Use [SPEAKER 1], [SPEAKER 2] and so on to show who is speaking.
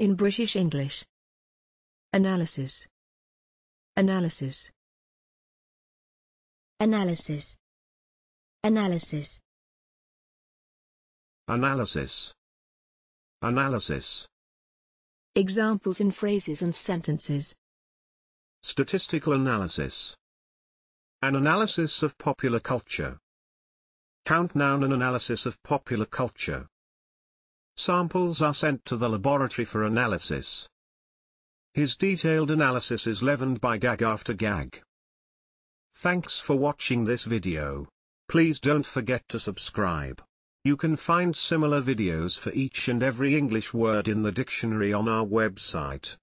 [SPEAKER 1] In British English. Analysis. Analysis.
[SPEAKER 2] Analysis. Analysis.
[SPEAKER 3] Analysis. Analysis.
[SPEAKER 1] Examples in phrases and sentences.
[SPEAKER 3] Statistical analysis. An analysis of popular culture. Countdown an analysis of popular culture. Samples are sent to the laboratory for analysis. His detailed analysis is leavened by gag after gag. Thanks for watching this video. Please don't forget to subscribe. You can find similar videos for each and every English word in the dictionary on our website.